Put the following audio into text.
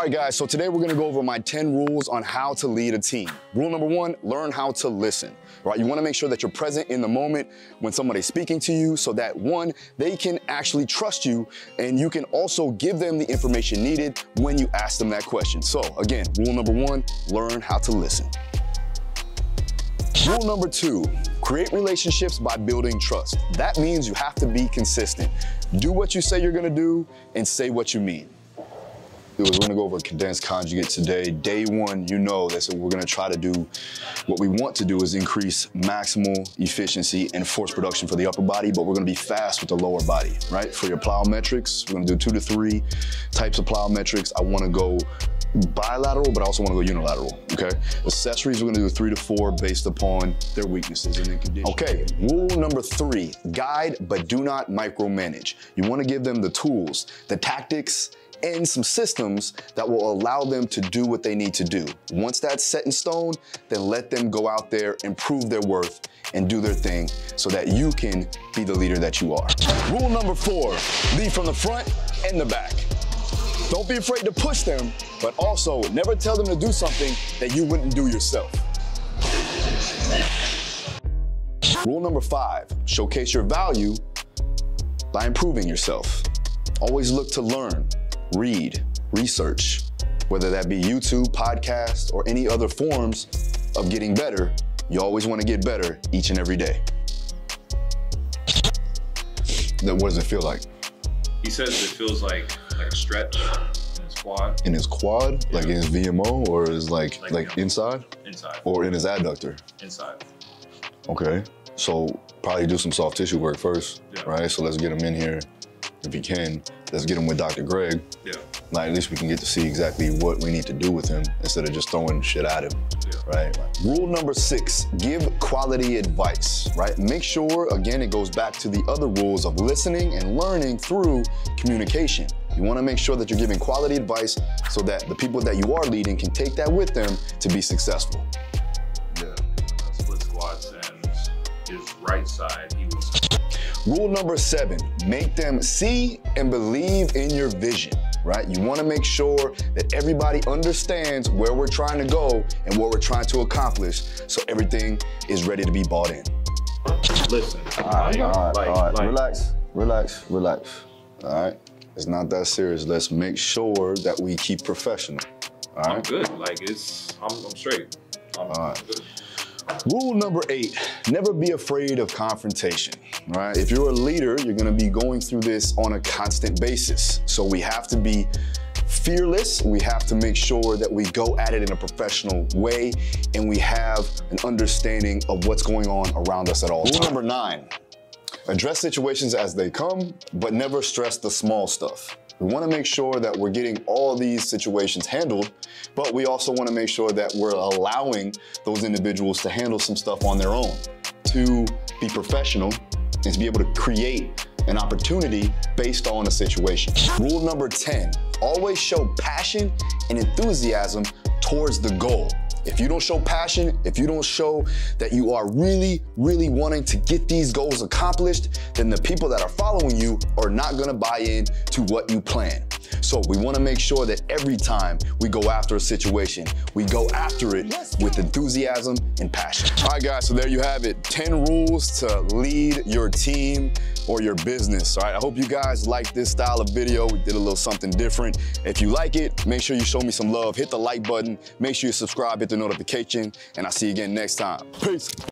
All right, guys, so today we're gonna go over my 10 rules on how to lead a team. Rule number one, learn how to listen, right? You wanna make sure that you're present in the moment when somebody's speaking to you so that one, they can actually trust you and you can also give them the information needed when you ask them that question. So again, rule number one, learn how to listen. Rule number two, create relationships by building trust. That means you have to be consistent. Do what you say you're gonna do and say what you mean. Is we're gonna go over condensed conjugate today. Day one, you know that so we're gonna try to do, what we want to do is increase maximal efficiency and force production for the upper body, but we're gonna be fast with the lower body, right? For your plyometrics, we're gonna do two to three types of plyometrics. I wanna go bilateral, but I also want to go unilateral, okay? Accessories, we're gonna do three to four based upon their weaknesses and then conditions. Okay, rule number three, guide but do not micromanage. You wanna give them the tools, the tactics, and some systems that will allow them to do what they need to do. Once that's set in stone, then let them go out there and prove their worth and do their thing so that you can be the leader that you are. Rule number four, lead from the front and the back. Don't be afraid to push them, but also never tell them to do something that you wouldn't do yourself. Rule number five, showcase your value by improving yourself. Always look to learn, read, research, whether that be YouTube, podcast, or any other forms of getting better, you always want to get better each and every day. Then what does it feel like? He says it feels like like a stretch in his quad In his quad, like in his VMO, or is like Like like inside, inside. or in his adductor? Inside. Okay. So probably do some soft tissue work first, Yeah. right? So let's get him in here if you can. Let's get him with Dr. Greg. Yeah. Like at least we can get to see exactly what we need to do with him instead of just throwing shit at him, Yeah. right? Rule number six, give quality advice, right? Make sure, again, it goes back to the other rules of listening and learning through communication. You wanna make sure that you're giving quality advice so that the people that you are leading can take that with them to be successful. Yeah. Split squats and his right side, he was Rule number seven, make them see and believe in your vision, right? You wanna make sure that everybody understands where we're trying to go and what we're trying to accomplish so everything is ready to be bought in. listen. All right, like, all right, like, all right. like- relax, relax, relax. All right, it's not that serious. Let's make sure that we keep professional. All I'm good. Like it's I'm, I'm straight. I'm, All right. I'm good. Rule number eight, never be afraid of confrontation, right? If you're a leader, you're gonna be going through this on a constant basis. So we have to be fearless. We have to make sure that we go at it in a professional way and we have an understanding of what's going on around us at all times. Rule number nine, address situations as they come, but never stress the small stuff. We wanna make sure that we're getting all these situations handled, but we also wanna make sure that we're allowing those individuals to handle some stuff on their own, to be professional and to be able to create an opportunity based on a situation. Rule number 10, always show passion and enthusiasm towards the goal. If you don't show passion, if you don't show that you are really, really wanting to get these goals accomplished, then the people that are following you are not gonna buy in to what you plan. So we wanna make sure that every time we go after a situation, we go after it with enthusiasm and passion. All right, guys, so there you have it 10 rules to lead your team or your business. All right, I hope you guys like this style of video. We did a little something different. If you like it, make sure you show me some love. Hit the like button, make sure you subscribe, hit the notification, and I'll see you again next time. Peace.